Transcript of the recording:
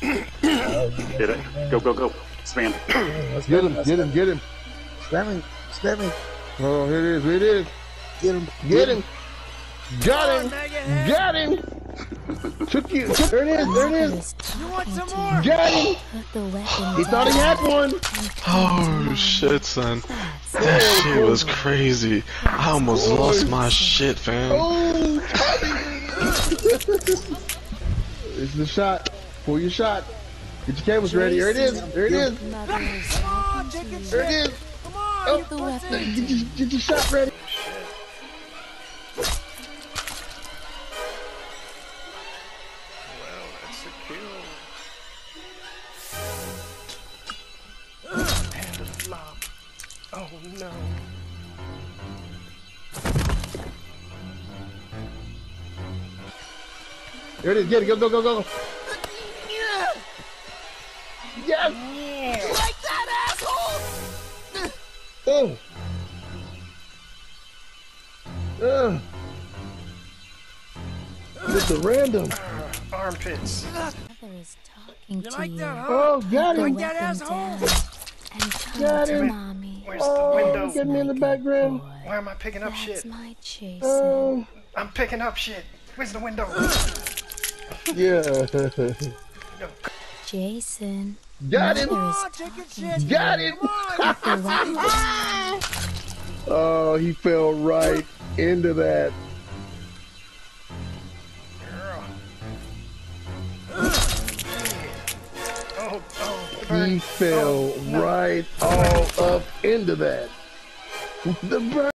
Get it. Go, go, go. Spam. Let's Get him, let's get him, get him. Spamming, spamming. Oh, here it is, here it is. Get him, Get him. Got him. Oh, got him. Took you. Took, there it is, there it is. You want some more? Got him. Put the weapon He thought he had one. Oh shit, son. That shit was crazy. I almost lost my shit, fam. Oh, This is the shot. Pull your shot. Get your cameras ready. There it is. There it is. Mother's Come on, chicken There it shit. is. Come on. Oh, the. Get your, get your shot ready. Well, that's a kill. And a flop. Oh no. There it is. Get it. Go, go, go, go. Yes. Like that asshole. Oh. Uh. Just a random. Armpits. mother is talking You to like you. that, huh? Oh, got The him. that asshole? and Got him. mommy. Where's the Oh, window? get me in the Good background. boy. Why am I picking up That's shit? my Jason. Oh, I'm picking up shit. Where's the window? yeah. Jason. Got him. Mother is Come on, chicken talking shit. to Got him. Come on. The weapon Oh, he fell right into that. Oh, oh, He fell right all up into that. The.